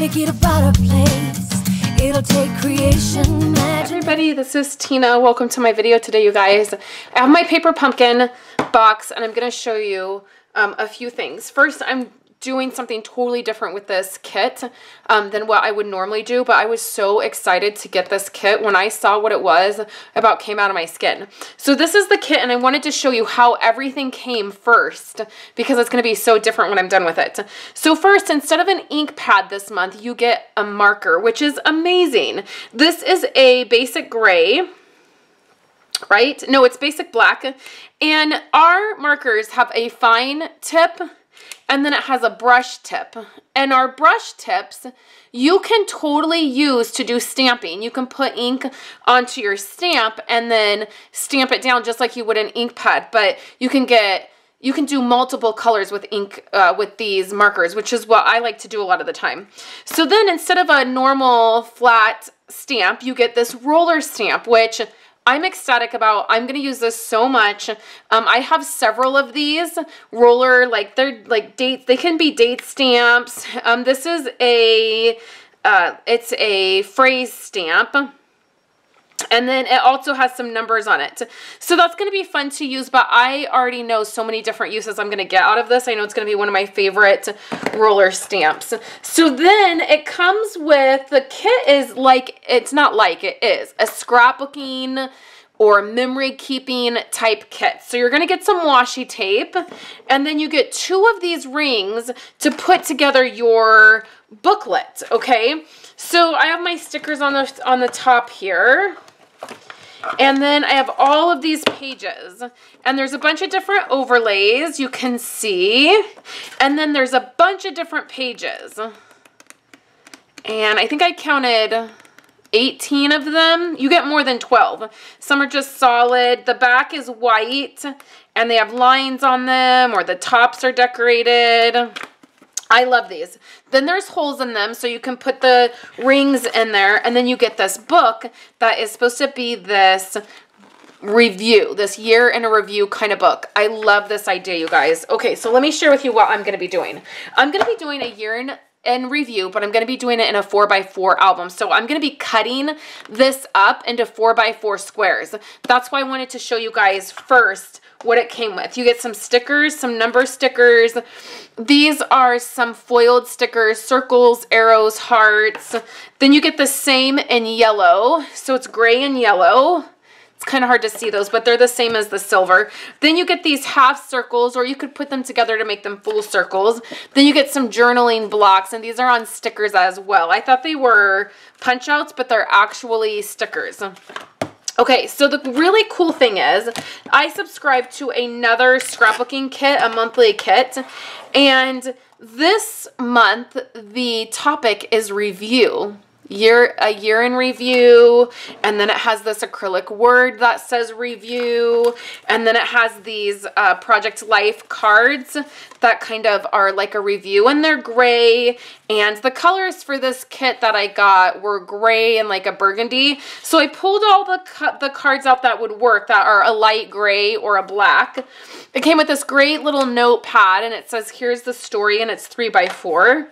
it a better place. It'll take creation, magic. Everybody, this is Tina. Welcome to my video today, you guys. I have my paper pumpkin box and I'm going to show you um, a few things. First, I'm doing something totally different with this kit um, than what I would normally do, but I was so excited to get this kit when I saw what it was, about came out of my skin. So this is the kit and I wanted to show you how everything came first because it's going to be so different when I'm done with it. So first, instead of an ink pad this month, you get a marker, which is amazing. This is a basic gray right? No, it's basic black. And our markers have a fine tip and then it has a brush tip. And our brush tips, you can totally use to do stamping. You can put ink onto your stamp and then stamp it down just like you would an ink pad, but you can get you can do multiple colors with ink uh, with these markers, which is what I like to do a lot of the time. So then instead of a normal flat stamp, you get this roller stamp, which I'm ecstatic about. I'm going to use this so much. Um, I have several of these roller, like they're like dates. They can be date stamps. Um, this is a, uh, it's a phrase stamp. And then it also has some numbers on it. So that's going to be fun to use, but I already know so many different uses I'm going to get out of this. I know it's going to be one of my favorite roller stamps. So then it comes with, the kit is like, it's not like, it is a scrapbooking or memory keeping type kit. So you're going to get some washi tape and then you get two of these rings to put together your booklet, okay? So I have my stickers on the on the top here. And then I have all of these pages and there's a bunch of different overlays you can see. And then there's a bunch of different pages. And I think I counted 18 of them. You get more than 12. Some are just solid. The back is white and they have lines on them or the tops are decorated. I love these. Then there's holes in them so you can put the rings in there and then you get this book that is supposed to be this review, this year in a review kind of book. I love this idea, you guys. Okay, so let me share with you what I'm going to be doing. I'm going to be doing a year in in review, but I'm going to be doing it in a 4x4 album. So I'm going to be cutting this up into 4x4 squares. That's why I wanted to show you guys first what it came with. You get some stickers, some number stickers. These are some foiled stickers, circles, arrows, hearts. Then you get the same in yellow. So it's gray and yellow. It's kind of hard to see those, but they're the same as the silver. Then you get these half circles, or you could put them together to make them full circles. Then you get some journaling blocks, and these are on stickers as well. I thought they were punch outs, but they're actually stickers. Okay, so the really cool thing is I subscribe to another scrapbooking kit, a monthly kit, and this month the topic is review year a year in review and then it has this acrylic word that says review and then it has these uh, project life cards that kind of are like a review and they're gray and the colors for this kit that I got were gray and like a burgundy. So I pulled all the the cards out that would work that are a light gray or a black. It came with this great little notepad and it says here's the story and it's three by four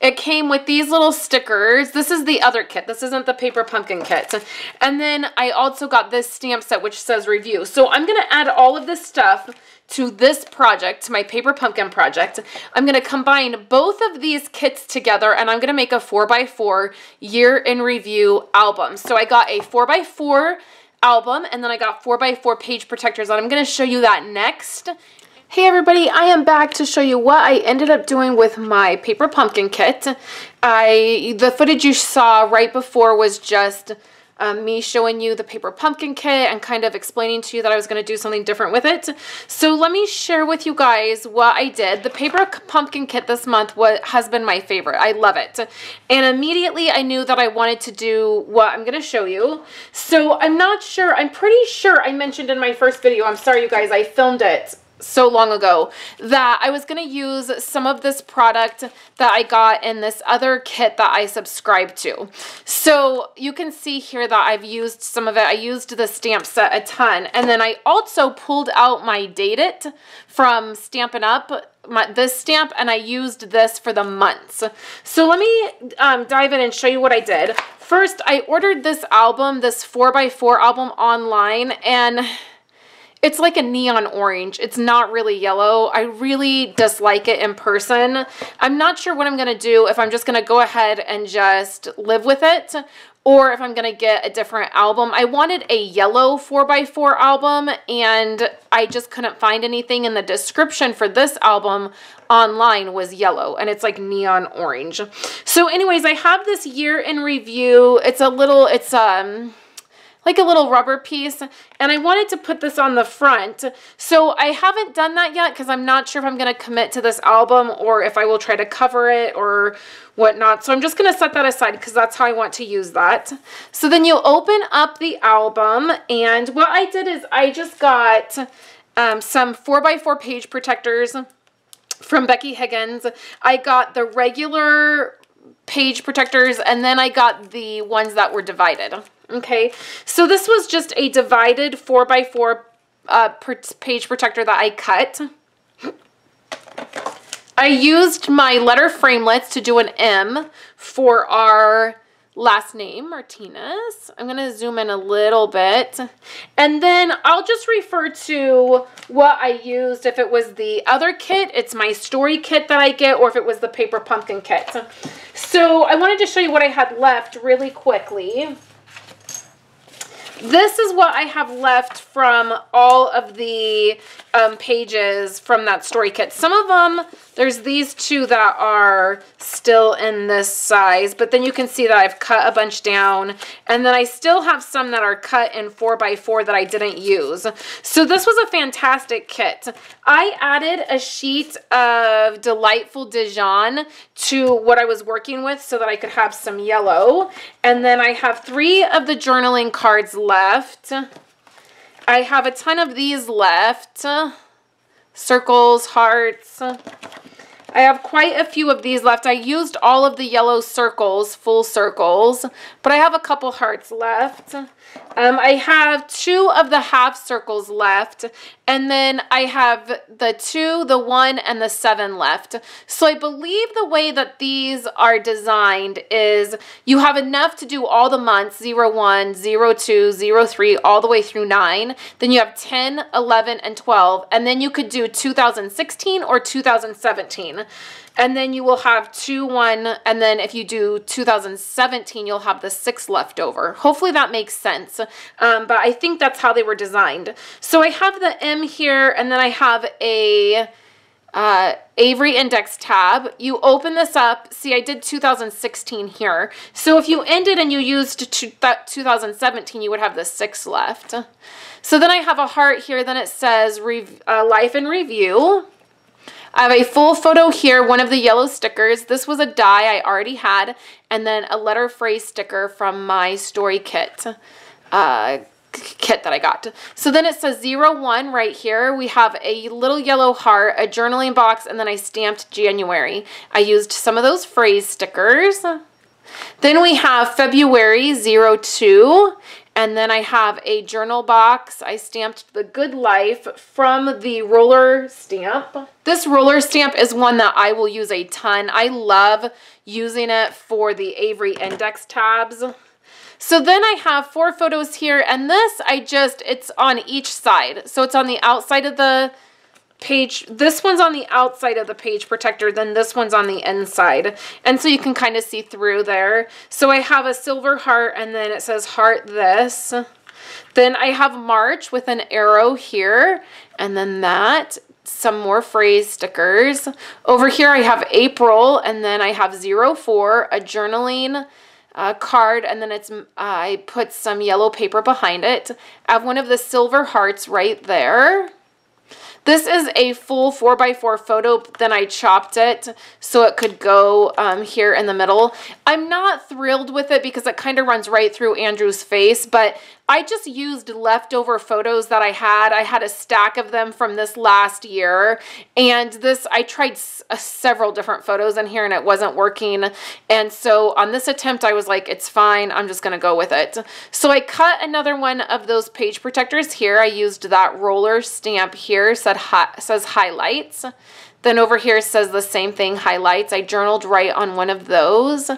it came with these little stickers. This is the other kit. This isn't the paper pumpkin kit. And then I also got this stamp set which says review. So I'm going to add all of this stuff to this project, to my paper pumpkin project. I'm going to combine both of these kits together and I'm going to make a 4x4 year in review album. So I got a 4x4 album and then I got 4x4 page protectors and I'm going to show you that next Hey everybody, I am back to show you what I ended up doing with my paper pumpkin kit. I The footage you saw right before was just um, me showing you the paper pumpkin kit and kind of explaining to you that I was going to do something different with it. So let me share with you guys what I did. The paper pumpkin kit this month what has been my favorite. I love it. And immediately I knew that I wanted to do what I'm going to show you. So I'm not sure. I'm pretty sure I mentioned in my first video. I'm sorry, you guys. I filmed it so long ago that I was going to use some of this product that I got in this other kit that I subscribe to. So you can see here that I've used some of it. I used the stamp set a ton. And then I also pulled out my Date It from Stampin' Up! My, this stamp and I used this for the months. So let me um, dive in and show you what I did. First, I ordered this album, this 4x4 album online and it's like a neon orange. It's not really yellow. I really dislike it in person. I'm not sure what I'm going to do if I'm just going to go ahead and just live with it or if I'm going to get a different album. I wanted a yellow 4x4 album and I just couldn't find anything in the description for this album online was yellow and it's like neon orange. So anyways, I have this year in review. It's a little, it's um like a little rubber piece and I wanted to put this on the front. So I haven't done that yet because I'm not sure if I'm going to commit to this album or if I will try to cover it or whatnot. So I'm just going to set that aside because that's how I want to use that. So then you open up the album and what I did is I just got um, some 4x4 page protectors from Becky Higgins. I got the regular page protectors and then I got the ones that were divided. Okay, so this was just a divided 4x4 uh, page protector that I cut. I used my letter framelits to do an M for our last name, Martinez. I'm going to zoom in a little bit. And then I'll just refer to what I used. If it was the other kit, it's my story kit that I get, or if it was the paper pumpkin kit. So I wanted to show you what I had left really quickly. This is what I have left from all of the um, pages from that story kit. Some of them, there's these two that are still in this size, but then you can see that I've cut a bunch down. And then I still have some that are cut in 4x4 that I didn't use. So this was a fantastic kit. I added a sheet of Delightful Dijon to what I was working with so that I could have some yellow. And then I have three of the journaling cards left. I have a ton of these left. Circles, hearts. I have quite a few of these left. I used all of the yellow circles, full circles, but I have a couple hearts left. Um, I have two of the half circles left, and then I have the two, the one, and the seven left. So I believe the way that these are designed is you have enough to do all the months, 0, 1, 0, 2, 0, 3, all the way through 9. Then you have 10, 11, and 12, and then you could do 2016 or 2017 and then you will have two, one, and then if you do 2017, you'll have the six left over. Hopefully that makes sense, um, but I think that's how they were designed. So I have the M here, and then I have a uh, Avery Index tab. You open this up. See, I did 2016 here. So if you ended and you used to that 2017, you would have the six left. So then I have a heart here. Then it says uh, Life in Review. I have a full photo here, one of the yellow stickers. This was a die I already had, and then a letter phrase sticker from my story kit. Uh, kit that I got. So then it says 01 right here. We have a little yellow heart, a journaling box, and then I stamped January. I used some of those phrase stickers. Then we have February 02, and then I have a journal box. I stamped The Good Life from the roller stamp. This roller stamp is one that I will use a ton. I love using it for the Avery index tabs. So then I have four photos here and this I just, it's on each side. So it's on the outside of the page, this one's on the outside of the page protector, then this one's on the inside. And so you can kind of see through there. So I have a silver heart and then it says heart this. Then I have March with an arrow here and then that some more phrase stickers. Over here I have April and then I have 04, a journaling uh, card and then it's uh, I put some yellow paper behind it. I have one of the silver hearts right there. This is a full 4x4 photo, then I chopped it so it could go um, here in the middle. I'm not thrilled with it because it kind of runs right through Andrew's face, but I just used leftover photos that I had. I had a stack of them from this last year. And this, I tried uh, several different photos in here and it wasn't working. And so on this attempt, I was like, it's fine. I'm just going to go with it. So I cut another one of those page protectors here. I used that roller stamp here, said says highlights. Then over here says the same thing, highlights. I journaled right on one of those.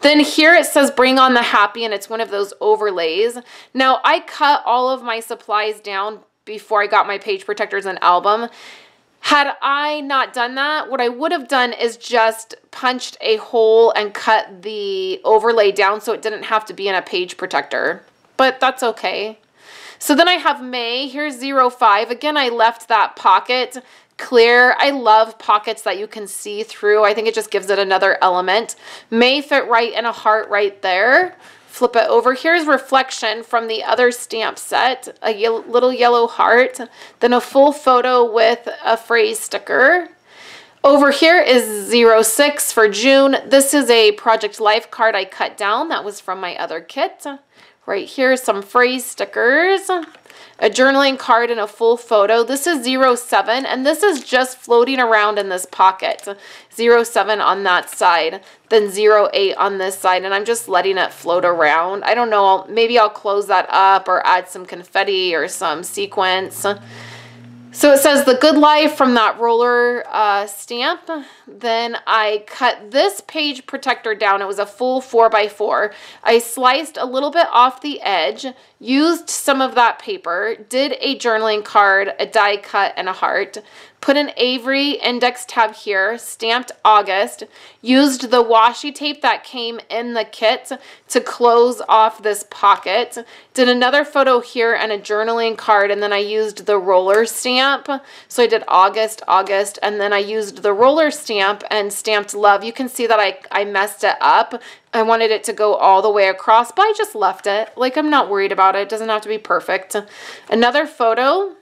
Then here it says bring on the happy and it's one of those overlays. Now I cut all of my supplies down before I got my page protectors and album. Had I not done that, what I would have done is just punched a hole and cut the overlay down so it didn't have to be in a page protector. But that's okay. So then I have May, here's 05. Again, I left that pocket clear. I love pockets that you can see through. I think it just gives it another element. May fit right in a heart right there. Flip it over. Here's reflection from the other stamp set, a ye little yellow heart, then a full photo with a phrase sticker. Over here is 06 for June. This is a Project Life card I cut down. That was from my other kit. Right here, some phrase stickers a journaling card and a full photo. This is 07, and this is just floating around in this pocket. 07 on that side, then 08 on this side, and I'm just letting it float around. I don't know, maybe I'll close that up or add some confetti or some sequins. So it says the good life from that roller uh, stamp. Then I cut this page protector down. It was a full 4x4. I sliced a little bit off the edge, used some of that paper, did a journaling card, a die cut, and a heart put an Avery index tab here, stamped August, used the washi tape that came in the kit to close off this pocket, did another photo here and a journaling card, and then I used the roller stamp. So I did August, August, and then I used the roller stamp and stamped love. You can see that I, I messed it up. I wanted it to go all the way across, but I just left it. Like, I'm not worried about it. It doesn't have to be perfect. Another photo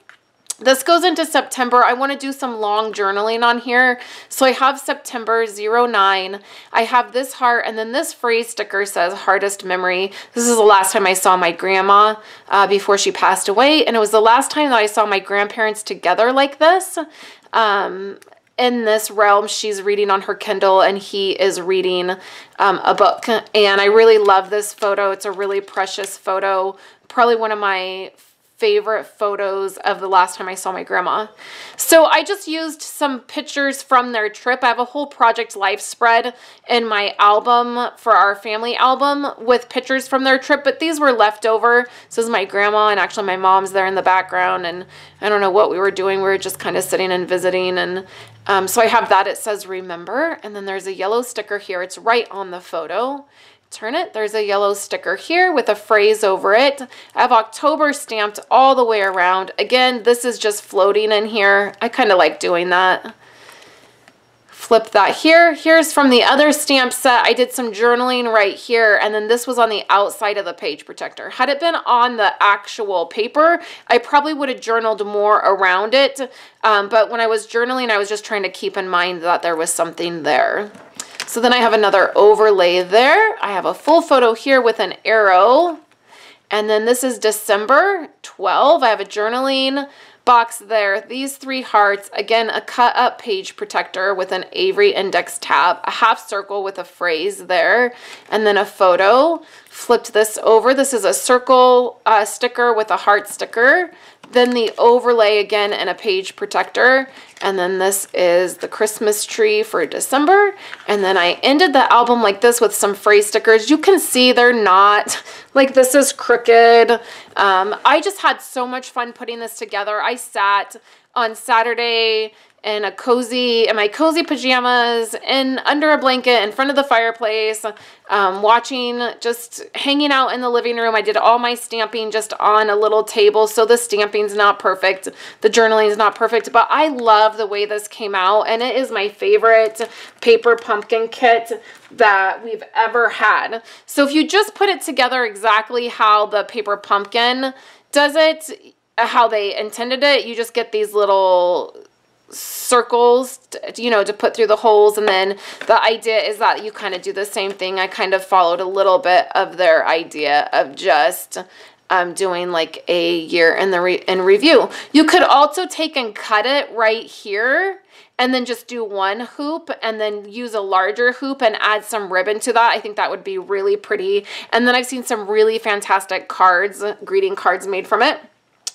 this goes into September. I want to do some long journaling on here. So I have September 09. I have this heart and then this phrase sticker says hardest memory. This is the last time I saw my grandma uh, before she passed away. And it was the last time that I saw my grandparents together like this. Um, in this realm, she's reading on her Kindle and he is reading um, a book. And I really love this photo. It's a really precious photo. Probably one of my favorite photos of the last time I saw my grandma. So I just used some pictures from their trip. I have a whole Project Life spread in my album for our family album with pictures from their trip, but these were left over. This is my grandma and actually my mom's there in the background and I don't know what we were doing. We were just kind of sitting and visiting and um, so I have that. It says remember and then there's a yellow sticker here. It's right on the photo turn it. There's a yellow sticker here with a phrase over it. I have October stamped all the way around. Again, this is just floating in here. I kind of like doing that. Flip that here. Here's from the other stamp set. I did some journaling right here, and then this was on the outside of the page protector. Had it been on the actual paper, I probably would have journaled more around it, um, but when I was journaling, I was just trying to keep in mind that there was something there. So then I have another overlay there. I have a full photo here with an arrow. And then this is December 12. I have a journaling box there. These three hearts, again, a cut up page protector with an Avery index tab, a half circle with a phrase there, and then a photo. Flipped this over. This is a circle uh, sticker with a heart sticker then the overlay again and a page protector. And then this is the Christmas tree for December. And then I ended the album like this with some phrase stickers. You can see they're not, like this is crooked. Um, I just had so much fun putting this together. I sat on Saturday in a cozy, in my cozy pajamas, and under a blanket in front of the fireplace, um, watching, just hanging out in the living room. I did all my stamping just on a little table, so the stamping's not perfect, the journaling is not perfect, but I love the way this came out, and it is my favorite paper pumpkin kit that we've ever had. So if you just put it together exactly how the paper pumpkin does it, how they intended it, you just get these little circles, to, you know, to put through the holes. And then the idea is that you kind of do the same thing. I kind of followed a little bit of their idea of just um, doing like a year in the re- in review. You could also take and cut it right here and then just do one hoop and then use a larger hoop and add some ribbon to that. I think that would be really pretty. And then I've seen some really fantastic cards, greeting cards made from it.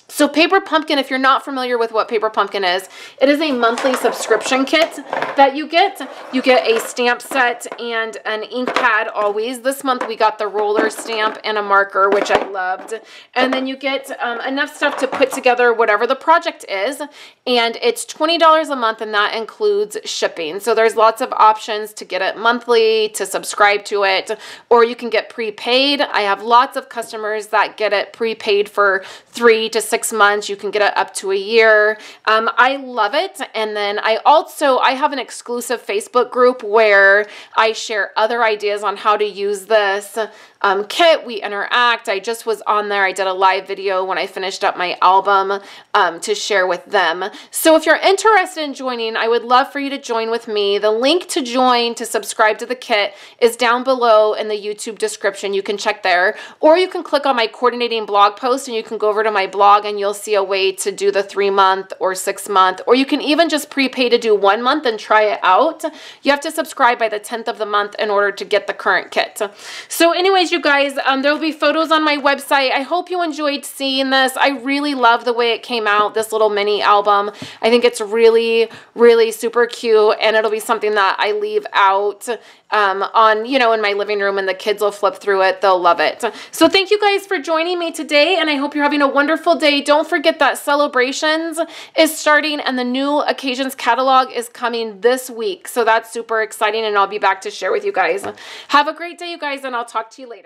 So Paper Pumpkin, if you're not familiar with what Paper Pumpkin is, it is a monthly subscription kit that you get. You get a stamp set and an ink pad always. This month we got the roller stamp and a marker, which I loved. And then you get um, enough stuff to put together whatever the project is. And it's $20 a month and that includes shipping. So there's lots of options to get it monthly, to subscribe to it, or you can get prepaid. I have lots of customers that get it prepaid for three to six six months. You can get it up to a year. Um, I love it. And then I also, I have an exclusive Facebook group where I share other ideas on how to use this um, kit. We interact. I just was on there. I did a live video when I finished up my album um, to share with them. So if you're interested in joining, I would love for you to join with me. The link to join to subscribe to the kit is down below in the YouTube description. You can check there. Or you can click on my coordinating blog post and you can go over to my blog and you'll see a way to do the three month or six month, or you can even just prepay to do one month and try it out. You have to subscribe by the 10th of the month in order to get the current kit. So anyways, you guys, um, there will be photos on my website. I hope you enjoyed seeing this. I really love the way it came out, this little mini album. I think it's really, really super cute and it'll be something that I leave out um, on, you know, in my living room and the kids will flip through it. They'll love it. So thank you guys for joining me today and I hope you're having a wonderful day. Don't forget that Sale-a-brations is starting and the new Occasions catalog is coming this week. So that's super exciting and I'll be back to share with you guys. Have a great day, you guys, and I'll talk to you later.